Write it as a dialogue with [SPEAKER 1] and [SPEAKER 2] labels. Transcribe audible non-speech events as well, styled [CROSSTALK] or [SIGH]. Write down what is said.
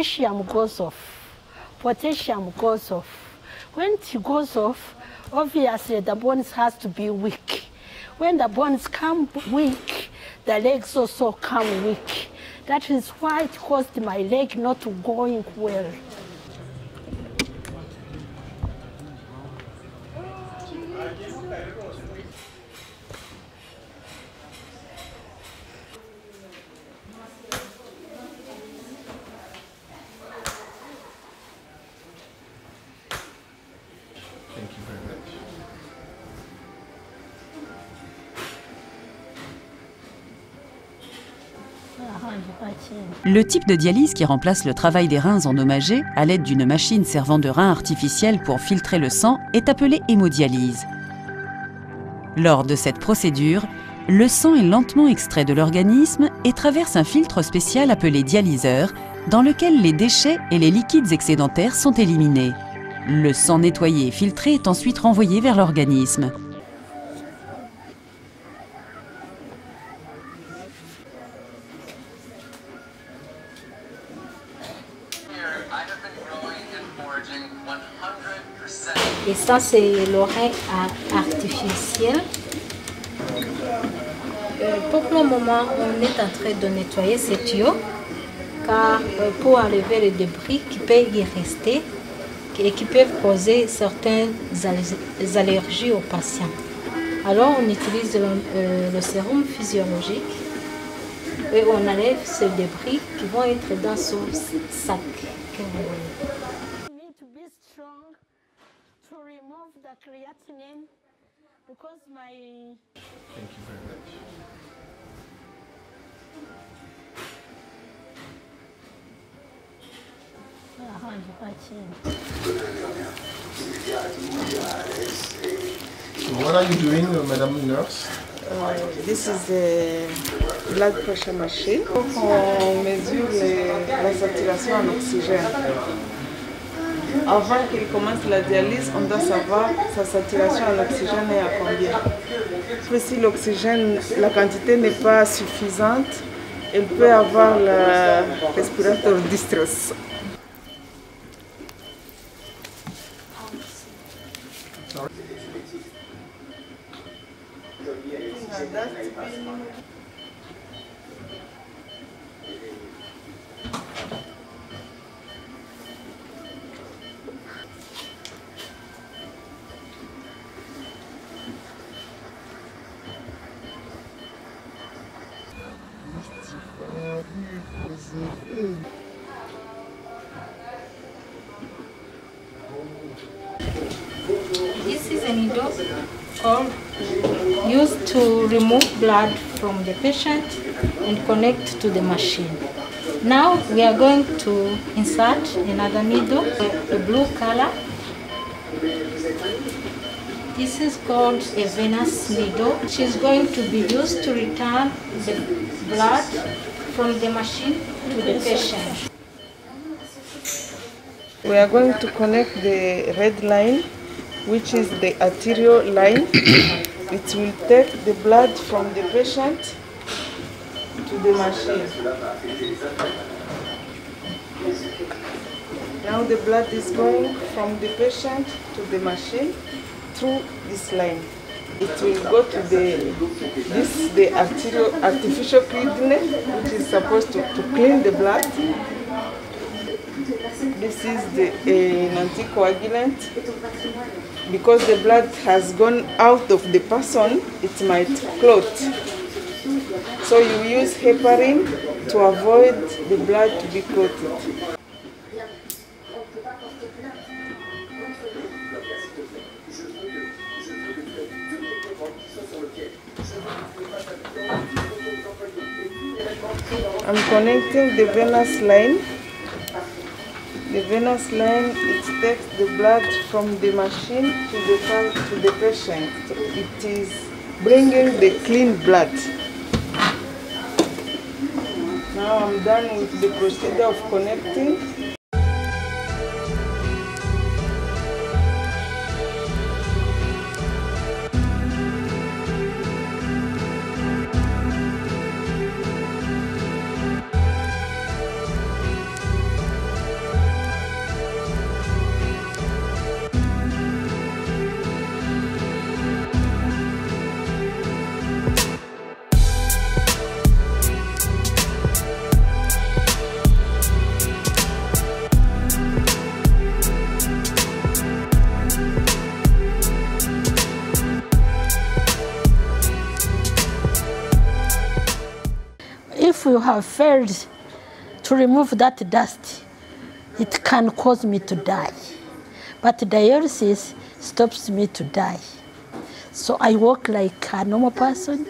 [SPEAKER 1] magnesium goes off, potassium goes off. When it goes off, obviously the bones has to be weak. When the bones come weak, the legs also come weak. That is why it caused my leg not going well.
[SPEAKER 2] Le type de dialyse qui remplace le travail des reins endommagés à l'aide d'une machine servant de rein artificiel pour filtrer le sang est appelée hémodialyse. Lors de cette procédure, le sang est lentement extrait de l'organisme et traverse un filtre spécial appelé dialyseur dans lequel les déchets et les liquides excédentaires sont éliminés. Le sang nettoyé et filtré est ensuite renvoyé vers l'organisme.
[SPEAKER 3] Here, I have been growing and foraging 100%
[SPEAKER 4] Et ça, c'est l'oreille ar- artificielle. Euh, pour le moment, on est en train de nettoyer ces tuyaux car euh, pour enlever les débris qui peuvent y rester et qui peuvent causer certaines al- allergies aux patients. Alors, on utilise le, euh, le sérum physiologique et on enlève ces débris qui vont être dans ce sac que vous voyez.
[SPEAKER 5] Thank you very much. What are you doing, Madame Nurse?
[SPEAKER 6] Uh, this is a blood pressure machine. On mesure la saturation en oxygène. Avant qu'il commence la dialyse, on doit savoir sa saturation en oxygène est à combien. Si l'oxygène, la quantité n'est pas suffisante, elle peut avoir le respirateur distress.
[SPEAKER 4] This is a needle used to remove blood from the patient and connect to the machine. Now we are going to insert another needle, the blue color. This is called a venous needle, which is going to be used to return the blood from the machine to the patient.
[SPEAKER 6] We are going to connect the red line, which is the arterial line. [COUGHS] it will take the blood from the patient to the machine. Now the blood is going from the patient to the machine through this line. It will go to the this the arterial artificial kidney, which is supposed to, to clean the blood. This is the uh, anticoagulant. Because the blood has gone out of the person, it might clot. So you use heparin to avoid the blood to be clotted. I'm connecting the venous line. The venous line it takes the blood from the machine to the to the patient. It is bringing the clean blood. Now I'm done with the procedure of connecting.
[SPEAKER 1] If you have failed to remove that dust, it can cause me to die. But dialysis stops me to die. So I walk like a normal person.